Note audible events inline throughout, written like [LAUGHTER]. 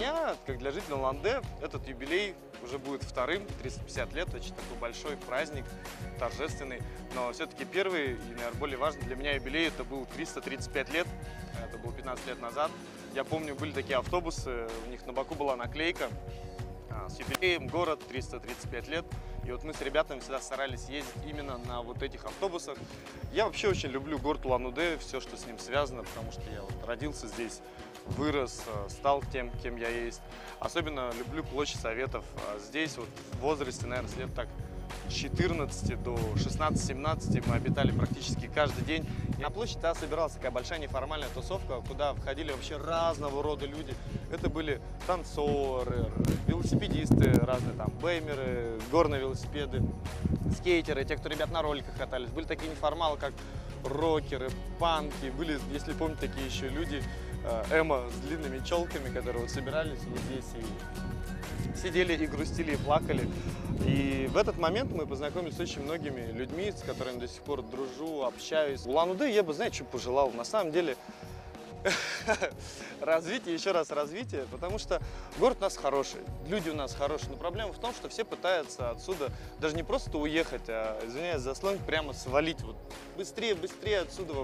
меня, как для жителя Ланде, этот юбилей уже будет вторым, 350 лет, очень такой большой праздник, торжественный. Но все-таки первый и, наверное, более важный для меня юбилей, это был 335 лет, это было 15 лет назад. Я помню, были такие автобусы, у них на боку была наклейка а, с юбилеем город 335 лет. И вот мы с ребятами всегда старались ездить именно на вот этих автобусах. Я вообще очень люблю город Улан-Удэ, все, что с ним связано, потому что я вот родился здесь, вырос, э, стал тем, кем я есть. Особенно люблю площадь Советов. А Здесь вот в возрасте, наверное, лет так 14 до 16-17 мы обитали практически каждый день. На площади тогда собиралась такая большая неформальная тусовка, куда входили вообще разного рода люди. Это были танцоры, велосипедисты разные, там, беймеры, горные велосипеды, скейтеры, те, кто ребят на роликах катались. Были такие неформалы, как рокеры, панки. Были, если помните, такие еще люди, э, эмо с длинными челками, которые вот собирались вот здесь и сидели и грустили, и плакали. И в этот момент мы познакомились с очень многими людьми, с которыми до сих пор дружу, общаюсь. Улан-Удэ я бы, знаете, что пожелал? На самом деле, [LAUGHS] развитие, еще раз развитие, потому что город у нас хороший, люди у нас хорошие, но проблема в том, что все пытаются отсюда даже не просто уехать, а, извиняюсь за сленг, прямо свалить, вот быстрее, быстрее отсюда.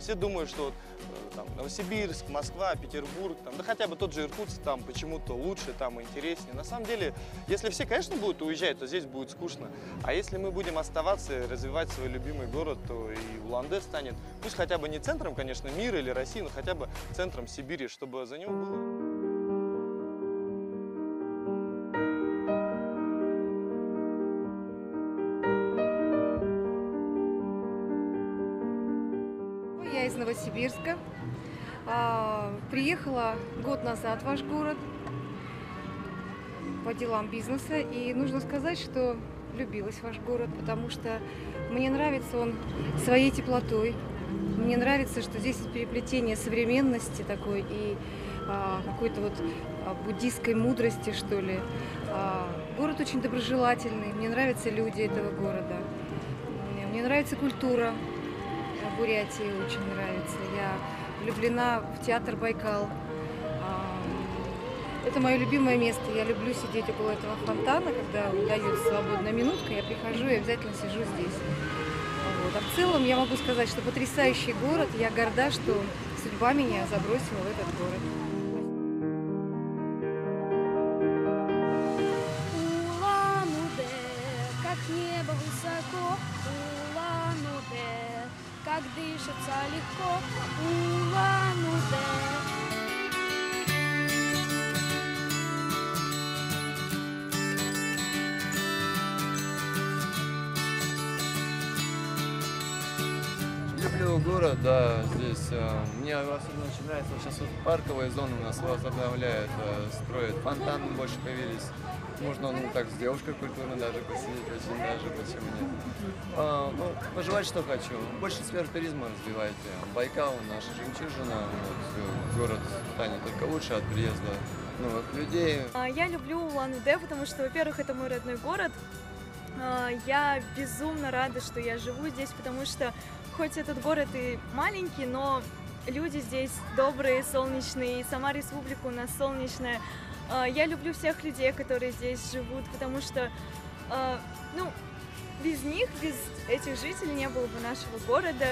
Все думают, что э, там, Новосибирск, Москва, Петербург, там, да хотя бы тот же Иркутск там почему-то лучше, там интереснее. На самом деле, если все, конечно, будут уезжать, то здесь будет скучно. А если мы будем оставаться и развивать свой любимый город, то и Улан-Удэ станет, пусть хотя бы не центром, конечно, мира или России, но хотя бы центром Сибири, чтобы за него было Я из Новосибирска. А, Приехала год назад в ваш город по делам бизнеса. И нужно сказать, что влюбилась в ваш город, потому что мне нравится он своей теплотой. Мне нравится, что здесь переплетение современности такой и а, какой-то вот а, буддийской мудрости, что ли. Город очень доброжелательный. Мне нравятся люди этого города. Мне нравится культура. Бурятии очень нравится. Я влюблена в театр Байкал. Это мое любимое место. Я люблю сидеть около этого фонтана, когда удается свободная минутка, я прихожу и обязательно сижу здесь. Вот. А в целом я могу сказать, что потрясающий город. Я горда, что судьба меня забросила в этот город. Улан-Удэ, как небо высоко, Улан-Удэ, как дышится легко, Улан-Удэ. Люблю город, да, здесь. э, Мне особенно очень нравится, сейчас вот парковые зоны у нас возобновляют, э, строят, фонтаны больше появились. Можно, ну, так, с девушкой культурно даже посидеть, очень даже, почему нет. А, ну, пожелать, что хочу. Больше сфер туризма развивайте. Байкал, наша жемчужина, вот, город станет только лучше от приезда новых людей. А, Я люблю Улан-Удэ, потому что, во-первых, это мой родной город. А, Я безумно рада, что я живу здесь, потому что хоть этот город и маленький, но люди здесь добрые, солнечные, и сама республика у нас солнечная. А, Я люблю всех людей, которые здесь живут, потому что, а, ну, без них, без этих жителей не было бы нашего города.